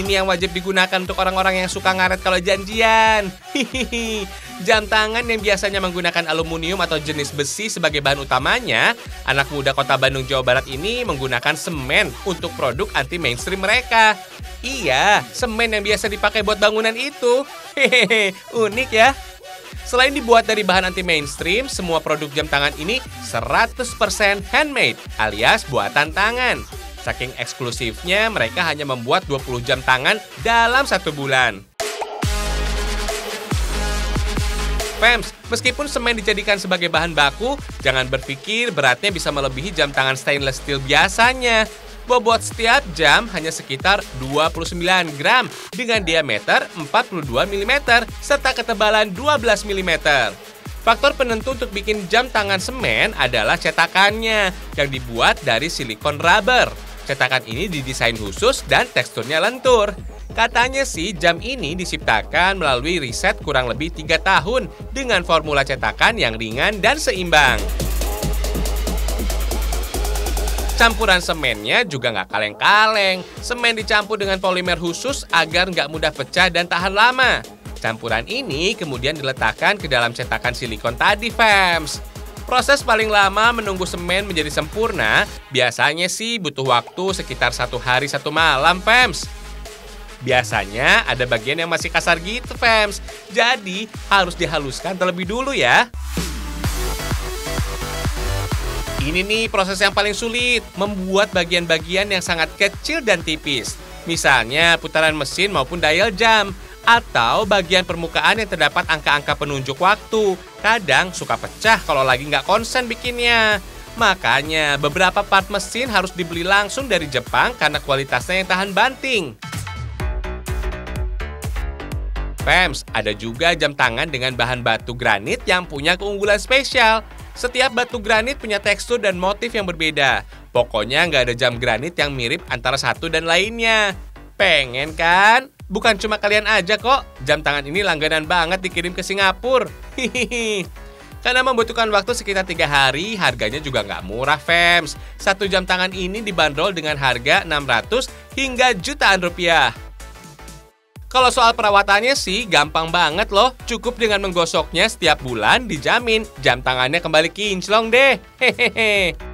Ini yang wajib digunakan untuk orang-orang yang suka ngaret kalau janjian. Hihihi. Jam tangan yang biasanya menggunakan aluminium atau jenis besi sebagai bahan utamanya, anak muda kota Bandung, Jawa Barat ini menggunakan semen untuk produk anti mainstream mereka. Iya, semen yang biasa dipakai buat bangunan itu. Hehehe, unik ya. Selain dibuat dari bahan anti mainstream, semua produk jam tangan ini 100% handmade alias buatan tangan. Saking eksklusifnya, mereka hanya membuat 20 jam tangan dalam satu bulan. Fems, meskipun semen dijadikan sebagai bahan baku, jangan berpikir beratnya bisa melebihi jam tangan stainless steel biasanya. Bobot setiap jam hanya sekitar 29 gram dengan diameter 42 mm serta ketebalan 12 mm. Faktor penentu untuk bikin jam tangan semen adalah cetakannya yang dibuat dari silikon rubber. Cetakan ini didesain khusus dan teksturnya lentur. Katanya sih jam ini diciptakan melalui riset kurang lebih tiga tahun dengan formula cetakan yang ringan dan seimbang. Campuran semennya juga nggak kaleng-kaleng. Semen dicampur dengan polimer khusus agar nggak mudah pecah dan tahan lama. Campuran ini kemudian diletakkan ke dalam cetakan silikon tadi, fams. Proses paling lama menunggu semen menjadi sempurna biasanya sih butuh waktu sekitar satu hari satu malam, fams. Biasanya ada bagian yang masih kasar gitu, fans. Jadi harus dihaluskan terlebih dulu ya. Ini nih proses yang paling sulit, membuat bagian-bagian yang sangat kecil dan tipis. Misalnya putaran mesin maupun dial jam, atau bagian permukaan yang terdapat angka-angka penunjuk waktu. Kadang suka pecah kalau lagi nggak konsen bikinnya. Makanya beberapa part mesin harus dibeli langsung dari Jepang karena kualitasnya yang tahan banting. Fems, ada juga jam tangan dengan bahan batu granit yang punya keunggulan spesial. Setiap batu granit punya tekstur dan motif yang berbeda. Pokoknya nggak ada jam granit yang mirip antara satu dan lainnya. Pengen kan? Bukan cuma kalian aja kok, jam tangan ini langganan banget dikirim ke Singapura. Hihihi. Karena membutuhkan waktu sekitar tiga hari, harganya juga nggak murah, Fems. Satu jam tangan ini dibanderol dengan harga 600 hingga jutaan rupiah. Kalau soal perawatannya sih gampang banget loh. Cukup dengan menggosoknya setiap bulan dijamin jam tangannya kembali kinclong deh. Hehehe.